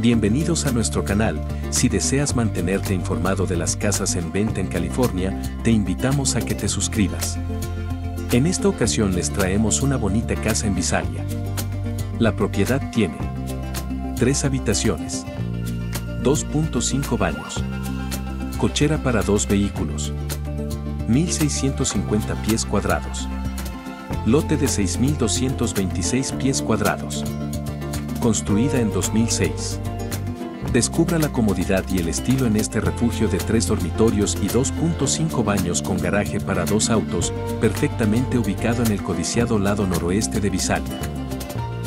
Bienvenidos a nuestro canal, si deseas mantenerte informado de las casas en venta en California, te invitamos a que te suscribas. En esta ocasión les traemos una bonita casa en Visalia. La propiedad tiene 3 habitaciones, 2.5 baños, cochera para dos vehículos, 1.650 pies cuadrados, lote de 6.226 pies cuadrados, construida en 2006. Descubra la comodidad y el estilo en este refugio de tres dormitorios y 2.5 baños con garaje para dos autos, perfectamente ubicado en el codiciado lado noroeste de Visalia.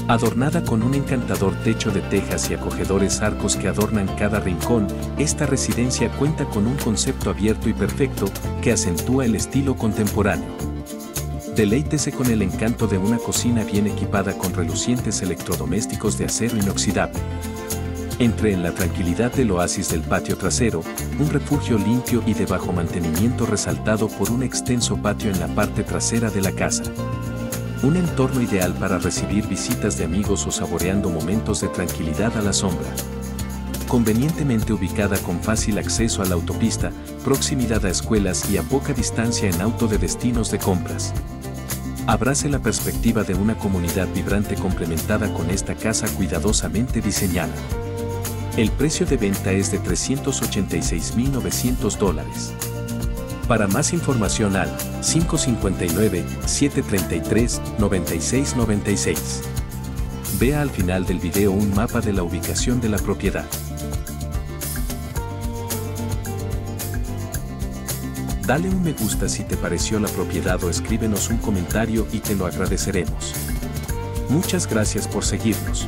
Adornada con un encantador techo de tejas y acogedores arcos que adornan cada rincón, esta residencia cuenta con un concepto abierto y perfecto que acentúa el estilo contemporáneo. Deleítese con el encanto de una cocina bien equipada con relucientes electrodomésticos de acero inoxidable. Entre en la tranquilidad del oasis del patio trasero, un refugio limpio y de bajo mantenimiento resaltado por un extenso patio en la parte trasera de la casa. Un entorno ideal para recibir visitas de amigos o saboreando momentos de tranquilidad a la sombra. Convenientemente ubicada con fácil acceso a la autopista, proximidad a escuelas y a poca distancia en auto de destinos de compras. Abrace la perspectiva de una comunidad vibrante complementada con esta casa cuidadosamente diseñada. El precio de venta es de 386.900 dólares. Para más información al 559-733-9696. Vea al final del video un mapa de la ubicación de la propiedad. Dale un me gusta si te pareció la propiedad o escríbenos un comentario y te lo agradeceremos. Muchas gracias por seguirnos.